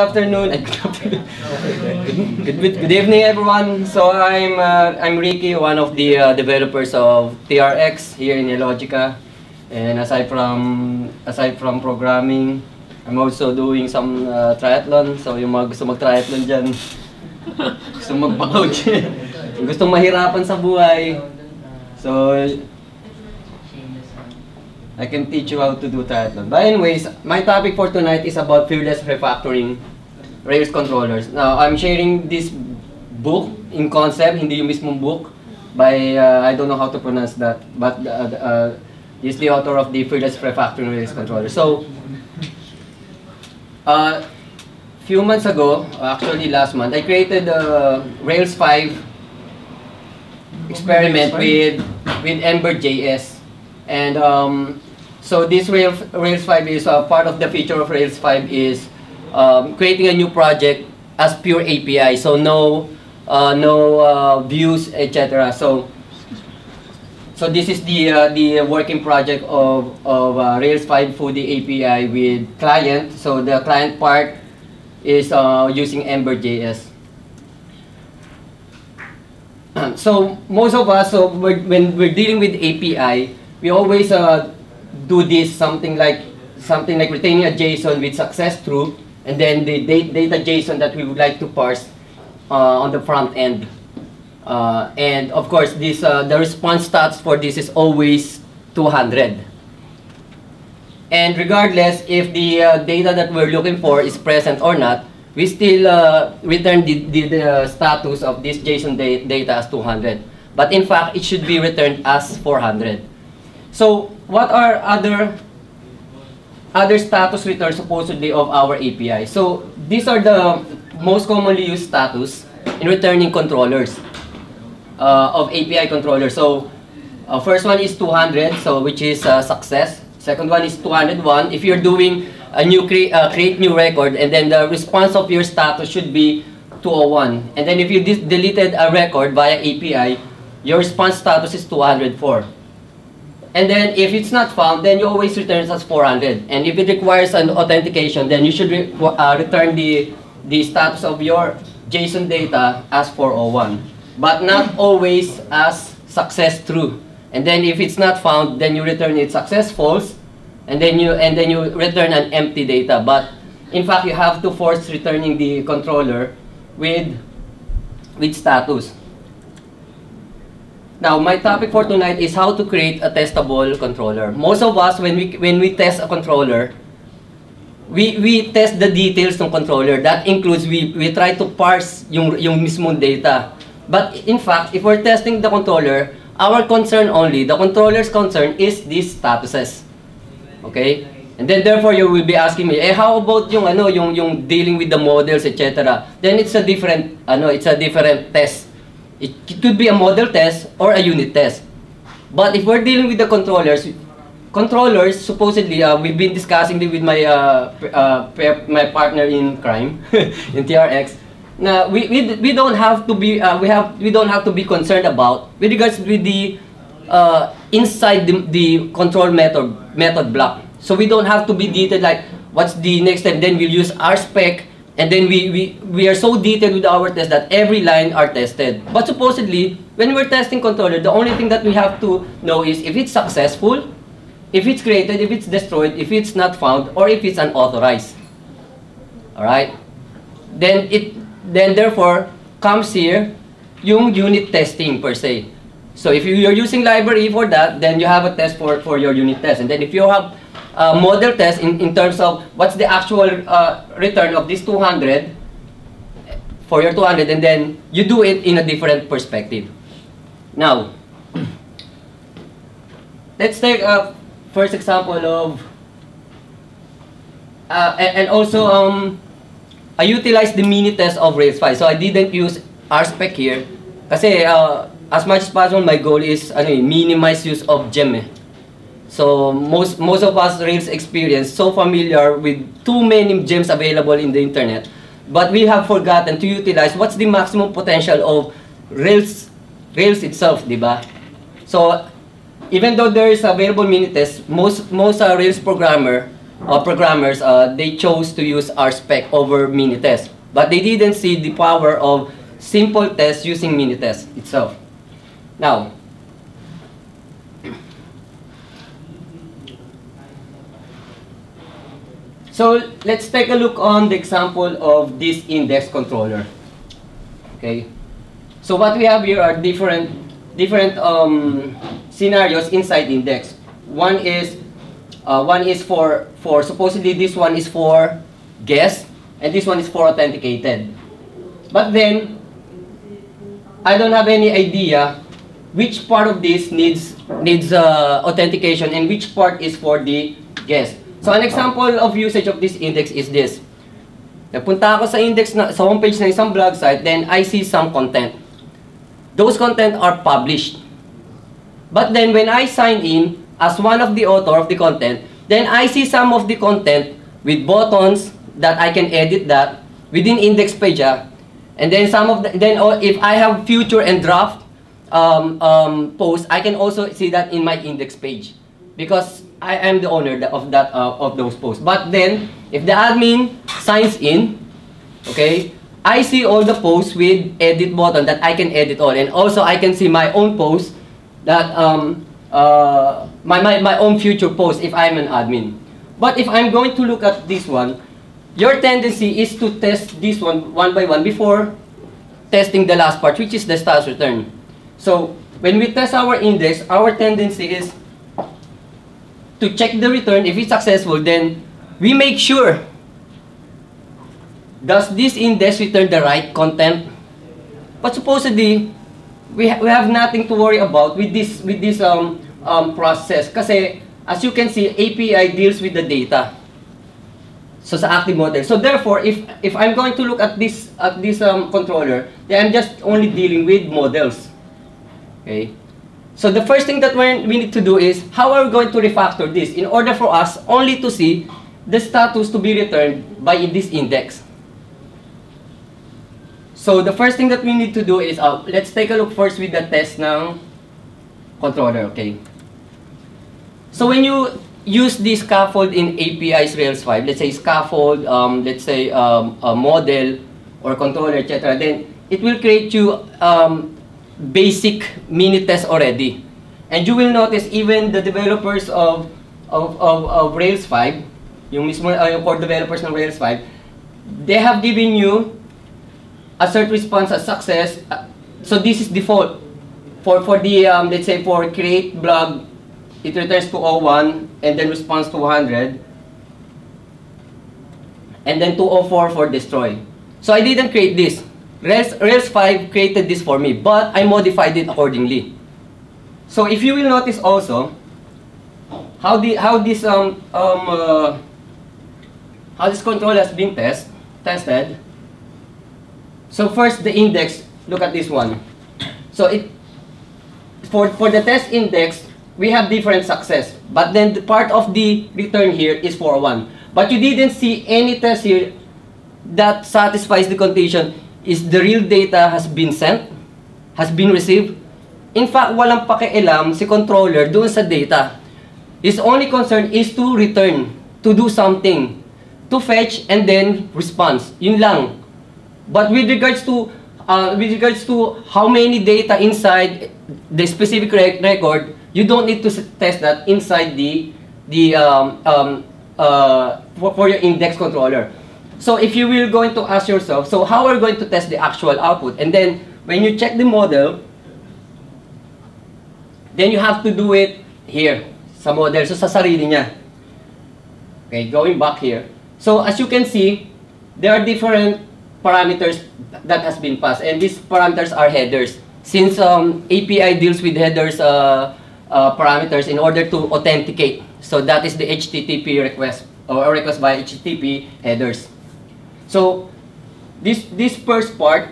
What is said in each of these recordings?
afternoon good afternoon. Good, good, good evening, everyone. So I'm uh, I'm Ricky, one of the uh, developers of TRX here in Illogica. And aside from aside from programming, I'm also doing some uh, triathlon. So yung mga gusto mag-triathlon dyan, gusto mag-bagout gusto mahirapan sa buhay. So I can teach you how to do triathlon. But anyways, my topic for tonight is about fearless refactoring Rails controllers. Now, I'm sharing this book in concept, hindi yung mismong book, by, uh, I don't know how to pronounce that, but uh, uh, he's the author of the fearless refactoring Rails controller. So, uh, few months ago, actually last month, I created a Rails 5 experiment with with Ember.js. And um, so this Rails, Rails 5 is uh, part of the feature of Rails 5 is um, creating a new project as pure API. So no, uh, no uh, views, etc. So so this is the uh, the working project of of uh, Rails 5 for the API with client. So the client part is uh, using Ember.js. so most of us, so we're, when we're dealing with API, we always uh, do this something like something like retaining a JSON with success true, and then the data JSON that we would like to parse uh, on the front end. Uh, and of course, this uh, the response stats for this is always 200. And regardless if the uh, data that we're looking for is present or not, we still uh, return the, the, the, status of this JSON da data as 200. But in fact, it should be returned as 400. So what are other other status returns supposedly of our API? So these are the most commonly used status in returning controllers uh, of API controllers. So uh, first one is 200, so which is uh, success. Second one is 201. If you're doing a new cre uh, create new record, and then the response of your status should be 201. And then if you deleted a record via API, your response status is 204. And then if it's not found, then you always return as 400. And if it requires an authentication, then you should re uh, return the, the status of your JSON data as 401. But not always as success true. And then if it's not found, then you return it success false. And then you and then you return an empty data. But in fact, you have to force returning the controller with with status. Now, my topic for tonight is how to create a testable controller. Most of us, when we, when we test a controller, we, we test the details ng controller. That includes, we, we try to parse yung, yung mismong data. But in fact, if we're testing the controller, our concern only, the controller's concern is these statuses. Okay? And then therefore you will be asking me, eh how about yung ano, yung yung dealing with the models, etc. Then it's a different ano, it's a different test. It, could be a model test or a unit test. But if we're dealing with the controllers, controllers supposedly uh, we've been discussing with my uh, uh, my partner in crime in TRX. Now we, we we don't have to be uh, we have we don't have to be concerned about with regards with the uh, inside the, the control method method block. So we don't have to be detailed like what's the next step. Then we'll use RSpec and then we, we, we are so detailed with our test that every line are tested. But supposedly, when we're testing controller, the only thing that we have to know is if it's successful, if it's created, if it's destroyed, if it's not found, or if it's unauthorized. Alright? Then it then therefore comes here yung unit testing per se. So if you're using library for that, then you have a test for, for your unit test. And then if you have uh, model test in, in terms of what's the actual uh, return of this 200 for your 200 and then you do it in a different perspective. Now, let's take a first example of uh, and, also um, I utilized the mini test of Rails 5. So I didn't use RSpec here kasi uh, as much as possible my goal is ano, minimize use of gem eh. So most most of us Rails experience so familiar with too many gems available in the internet, but we have forgotten to utilize what's the maximum potential of Rails Rails itself, di? So even though there is available Minitest, most most uh, Rails programmer uh, programmers, uh, they chose to use RSpec over Minitest. But they didn't see the power of simple test using Minitest itself. Now, so let's take a look on the example of this index controller. Okay. So what we have here are different different um, scenarios inside index. One is uh, one is for for supposedly this one is for guest and this one is for authenticated. But then I don't have any idea which part of this needs needs uh, authentication and which part is for the guest. So an example of usage of this index is this. Napunta ako sa index na, sa homepage ng isang blog site, then I see some content. Those content are published. But then when I sign in as one of the author of the content, then I see some of the content with buttons that I can edit that within index page. Ah. And then some of the, then oh, if I have future and draft um, um, posts, I can also see that in my index page because I am the owner of that uh, of those posts. But then if the admin signs in, okay, I see all the posts with edit button that I can edit all, and also I can see my own posts that um, uh, my, my my own future posts if I'm an admin. But if I'm going to look at this one, your tendency is to test this one one by one before testing the last part, which is the status return. So when we test our index, our tendency is to check the return. If it's successful, then we make sure does this index return the right content? But supposedly, we, ha we have nothing to worry about with this with this um, um, process. Kasi, as you can see, API deals with the data. So sa active model. So therefore, if if I'm going to look at this at this um, controller, then I'm just only dealing with models. Okay. So the first thing that we need to do is how are we going to refactor this in order for us only to see the status to be returned by this index. So the first thing that we need to do is, uh, let's take a look first with the test ng controller, okay? So when you use this scaffold in API's Rails 5, let's say scaffold, um, let's say um, a model or controller, etc., then it will create you um, basic mini test already. And you will notice even the developers of, of, of, of Rails 5, yung mismo, uh, yung core developers ng Rails 5, they have given you assert response as success. Uh, so this is default. For, for the, um, let's say for create blog, it returns to 01 and then response to 100. And then 204 for destroy. So I didn't create this. Rails, Rails 5 created this for me, but I modified it accordingly. So if you will notice also, how the how this um um uh, how this control has been test tested so first, the index, look at this one. So it for, for the test index, we have different success. But then the part of the return here is for 1. But you didn't see any test here that satisfies the condition is the real data has been sent, has been received. In fact, walang pakialam si controller doon sa data. His only concern is to return, to do something, to fetch and then response. Yun lang. But with regards to uh, with regards to how many data inside the specific rec record, you don't need to test that inside the the um, um, uh, for, for your index controller. So if you will going to ask yourself, so how are we going to test the actual output? And then when you check the model, then you have to do it here sa model, so sa sarili niya. Okay, going back here. So as you can see, there are different parameters that has been passed. And these parameters are headers. Since um, API deals with headers uh, uh, parameters in order to authenticate. So that is the HTTP request or request by HTTP headers. So this this first part,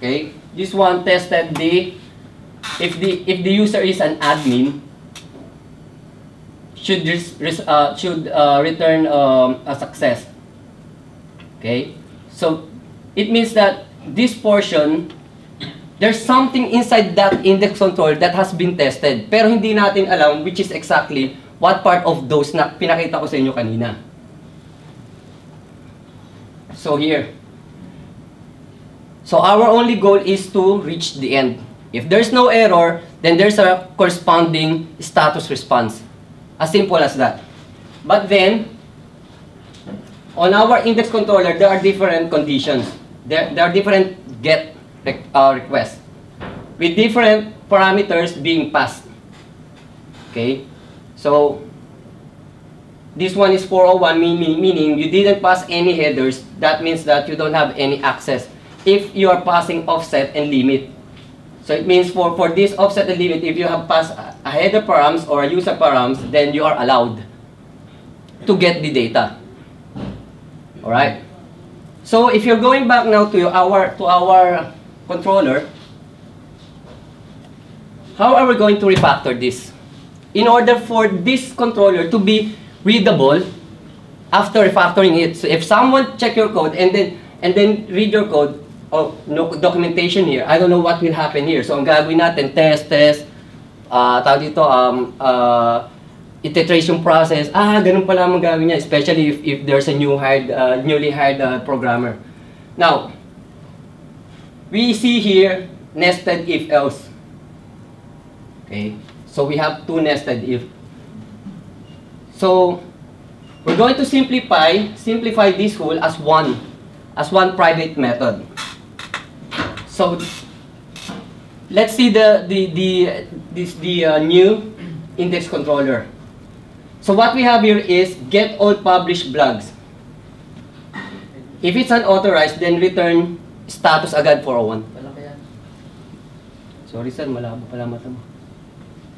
okay, this one tested the if the if the user is an admin should res, res, uh, should uh, return um, a success. Okay, so it means that this portion, there's something inside that index control that has been tested. Pero hindi natin alam which is exactly what part of those na pinakita ko sa inyo kanina. So here. So our only goal is to reach the end. If there's no error, then there's a corresponding status response. As simple as that. But then, on our index controller, there are different conditions. There, there are different get uh, requests with different parameters being passed. Okay? So, this one is 401, meaning, meaning you didn't pass any headers. That means that you don't have any access if you are passing offset and limit. So it means for, for this offset and limit, if you have passed a header params or a user params, then you are allowed to get the data. Alright? So if you're going back now to our, to our controller, how are we going to refactor this? In order for this controller to be readable after refactoring it. So if someone check your code and then and then read your code, oh, no documentation here. I don't know what will happen here. So ang gagawin natin, test, test, uh, tawag dito, um, uh, iteration process. Ah, ganun pala ang gagawin niya, especially if, if there's a new hired, uh, newly hired uh, programmer. Now, we see here nested if else. Okay, so we have two nested if. So, we're going to simplify, simplify this whole as one, as one private method. So, let's see the, the, the, this, the uh, new index controller. So what we have here is get all published blogs. If it's unauthorized, then return status agad 401. Malaki yan. Sorry sir, malabo pala mata mo.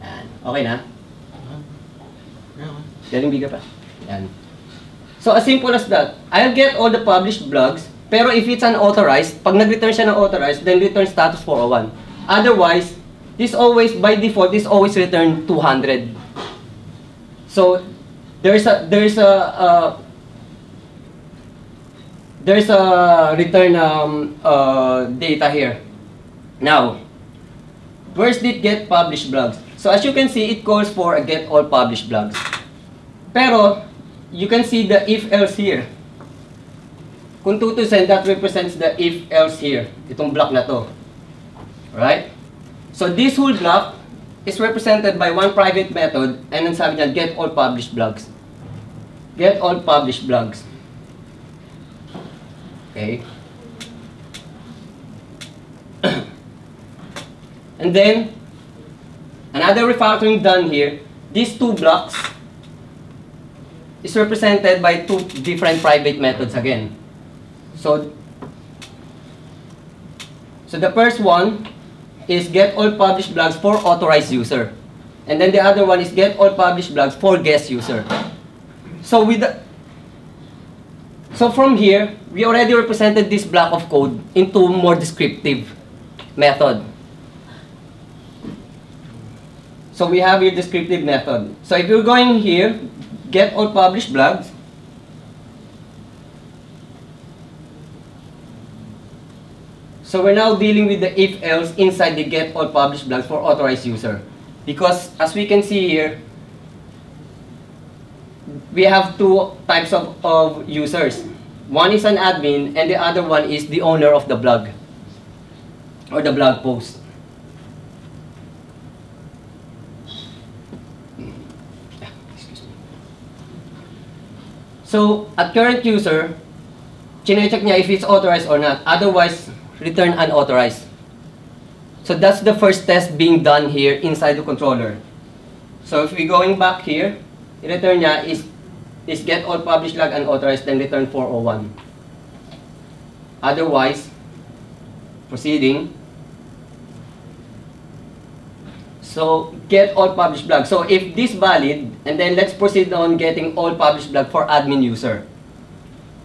Yan. Okay na? Galing biga pa. Yan. So as simple as that, I'll get all the published blogs, pero if it's unauthorized, pag nag-return siya ng authorized, then return status 401. Otherwise, this always, by default, this always return 200. So there's a there's a uh, there's a return um, uh, data here. Now, where's did get published blogs? So as you can see, it calls for a get all published blogs. Pero you can see the if else here. Kung tutusin, that represents the if else here. Itong block na to. Right? So this whole block is represented by one private method and then sabi niya, get all published blogs. Get all published blogs. Okay? and then, another refactoring done here, these two blocks is represented by two different private methods again. So, so the first one is get all published blogs for authorized user. And then the other one is get all published blogs for guest user. So with the, so from here, we already represented this block of code into more descriptive method. So we have here descriptive method. So if you're going here, get all published blogs, So we're now dealing with the if else inside the get all published blogs for authorized user. Because as we can see here, we have two types of, of users. One is an admin and the other one is the owner of the blog or the blog post. So, at current user, chinecheck niya if it's authorized or not. Otherwise, return unauthorized. So that's the first test being done here inside the controller. So if we going back here, return niya is, is get all published log unauthorized, then return 401. Otherwise, proceeding. So get all published blog. So if this valid, and then let's proceed on getting all published blog for admin user.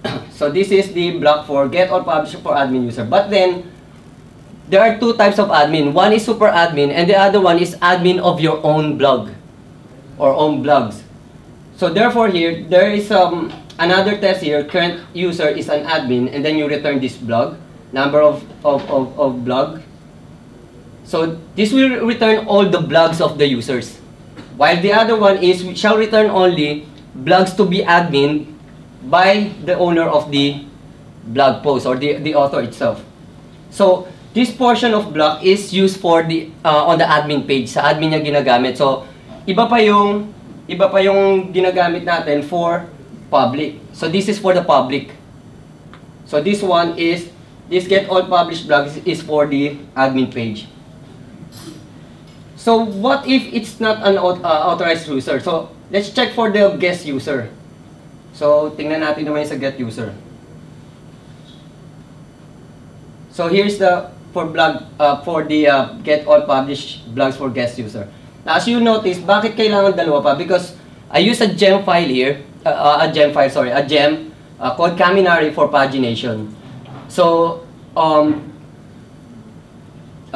so this is the block for get all published for admin user. But then, there are two types of admin. One is super admin, and the other one is admin of your own blog or own blogs. So therefore here, there is um, another test here. Current user is an admin, and then you return this blog, number of, of, of, of blog. So this will return all the blogs of the users. While the other one is we shall return only blogs to be admin by the owner of the blog post or the, the author itself. So, this portion of blog is used for the uh, on the admin page. Sa admin niya ginagamit. So, iba pa yung iba pa yung ginagamit natin for public. So, this is for the public. So, this one is this get all published blogs is for the admin page. So, what if it's not an uh, authorized user? So, let's check for the guest user. So, tingnan natin naman sa get user. So, here's the for blog uh, for the uh, get all published blogs for guest user. Now, as you notice, bakit kailangan dalawa pa? Because I use a gem file here, uh, uh, a gem file, sorry, a gem uh, called Caminari for pagination. So, um,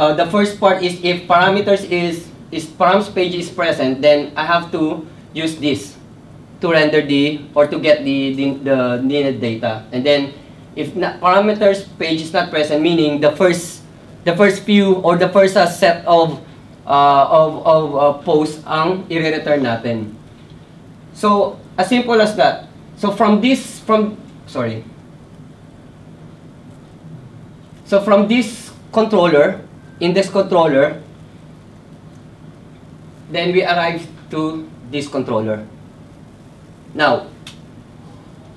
uh, the first part is if parameters is is params page is present, then I have to use this to render the or to get the the, the needed data. And then if na, parameters page is not present, meaning the first the first few or the first uh, set of uh, of of uh, posts ang i-return natin. So as simple as that. So from this from sorry. So from this controller, index controller, then we arrive to this controller. Now,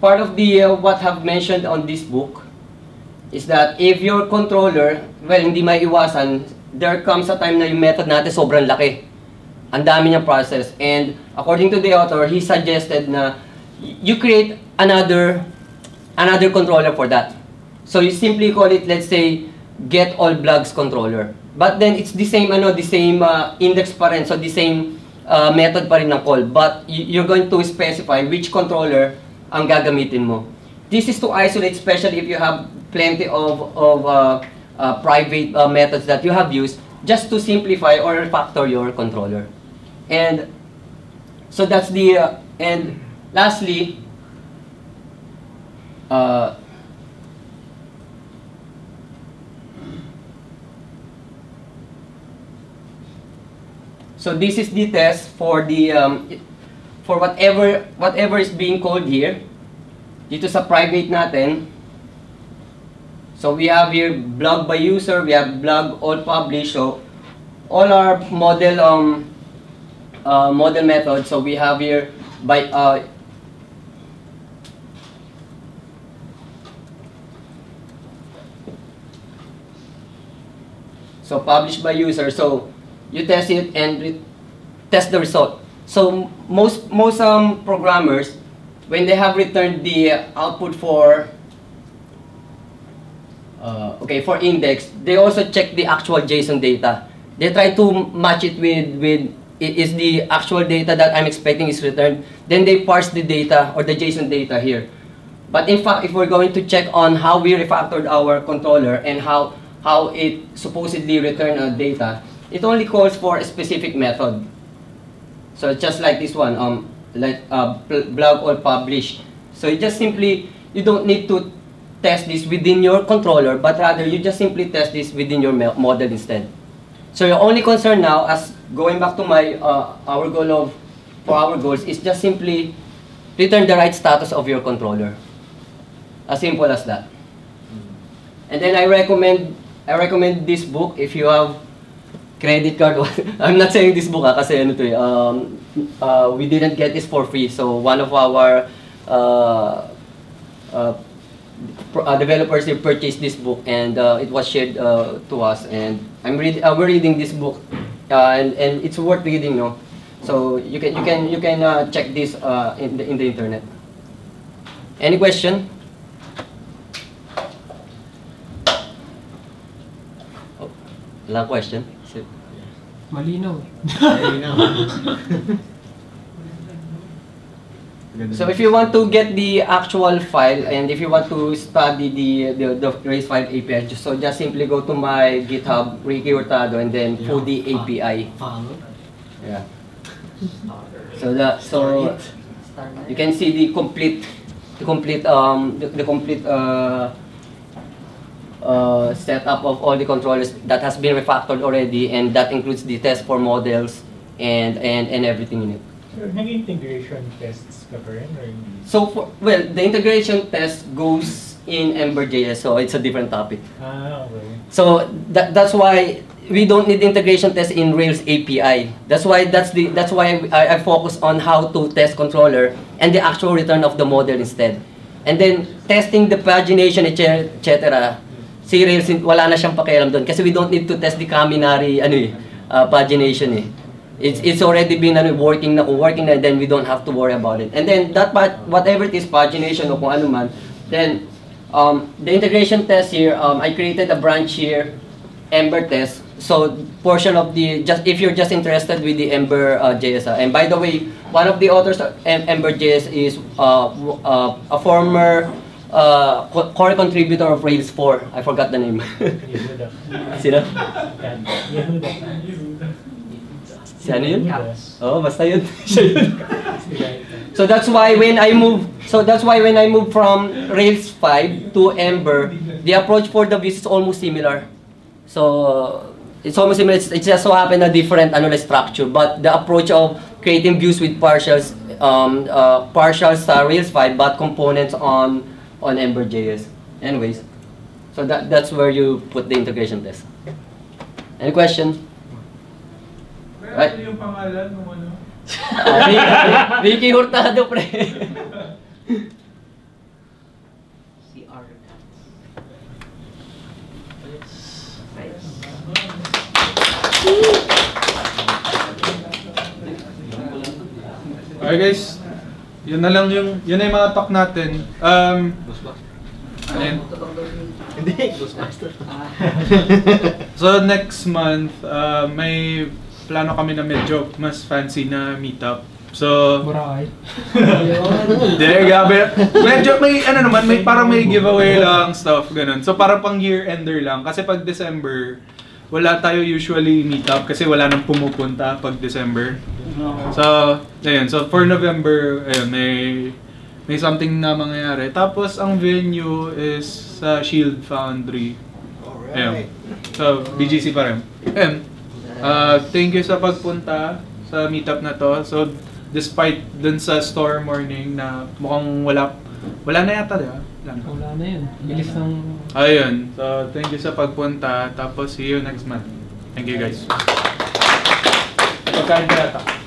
part of the uh, what have mentioned on this book is that if your controller, well, hindi may iwasan, there comes a time na yung method natin sobrang laki. Ang dami niyang process. And according to the author, he suggested na you create another another controller for that. So you simply call it, let's say, get all blogs controller. But then it's the same ano, the same uh, index pa rin, so the same uh, method pa rin ng call. But you're going to specify which controller ang gagamitin mo. This is to isolate, especially if you have plenty of, of uh, uh, private uh, methods that you have used, just to simplify or refactor your controller. And so that's the, uh, and lastly, uh, So this is the test for the um, for whatever whatever is being called here. Dito sa private natin. So we have here blog by user, we have blog all published. So all our model um uh, model methods. So we have here by uh, So published by user. So you test it and test the result. So most most um, programmers, when they have returned the output for uh, okay for index, they also check the actual JSON data. They try to match it with with i- is the actual data that I'm expecting is returned. Then they parse the data or the JSON data here. But in fact, if we're going to check on how we refactored our controller and how how it supposedly returned uh, data, it only calls for a specific method. So just like this one, um, like uh, blog or publish. So you just simply you don't need to test this within your controller, but rather you just simply test this within your model instead. So your only concern now, as going back to my uh, our goal of for our goals, is just simply return the right status of your controller. As simple as that. And then I recommend I recommend this book if you have credit card. I'm not saying this book ah, kasi ano to eh, um, uh, we didn't get this for free. So one of our uh, uh, uh, developers they purchased this book and uh, it was shared uh, to us and I'm read uh, we're reading this book uh, and and it's worth reading no so you can you can you can uh, check this uh, in the in the internet any question oh, wala question So- Malinaw. So if you want to get the actual file and if you want to study the the, the race file API, just, so just simply go to my GitHub, Ricky Hurtado, and then put the API. Yeah. So that so you can see the complete the complete um the, the complete uh uh setup of all the controllers that has been refactored already, and that includes the test for models and and and everything in it. So, nag-integration tests ka pa rin or? So for, well, the integration test goes in Ember.js, so it's a different topic. Ah, okay. So that, that's why we don't need integration test in Rails API. That's why that's the that's why I, I focus on how to test controller and the actual return of the model instead. And then testing the pagination etc. Si wala na siyang pakialam doon kasi we don't need to test the Kaminari ano eh uh, pagination eh. It's it's already been ano, working na kung working na then we don't have to worry about it. And then that part whatever it is pagination o kung ano man then um, the integration test here um, I created a branch here Ember test. So portion of the just if you're just interested with the Ember uh, JS. uh, and by the way, one of the authors of Em- Ember JS is uh, uh, a former uh, core contributor of Rails 4. I forgot the name. Sino? Si ano yun? Oh, basta yun. Siya yun. Sila ito. So that's why when I move, so that's why when I move from Rails 5 to Ember, the approach for the views is almost similar. So it's almost similar. It's, it's just so happen a different ano, structure, but the approach of creating views with partials, um, uh, partials sa Rails 5, but components on on Ember.js. Anyways, so that that's where you put the integration test. Any questions? Pero Right. ano yung pangalan ng ano? Ah, Ricky, Ricky Hurtado, pre. Okay guys, yun na lang yung, yun na yung mga talk natin. Um, ano yun? So next month, uh, may plano kami na medyo mas fancy na meetup. So, Boracay. Hindi, gabi. Medyo may, ano naman, may parang may giveaway lang, stuff, ganun. So parang pang year-ender lang. Kasi pag December, wala tayo usually meet up kasi wala nang pumupunta pag December. So, ayun. So for November, ayun, may may something na mangyayari. Tapos ang venue is sa Shield Foundry. Ayun. So, BGC pa rin. Ayun. Uh, thank you sa pagpunta sa meetup na to. So, despite dun sa storm warning na mukhang wala wala na yata, di ba? Wala na. Wala na yun. Bilis ng... Ayun. So, thank you sa pagpunta. Tapos, see you next month. Thank you guys. Pagkain ka yata.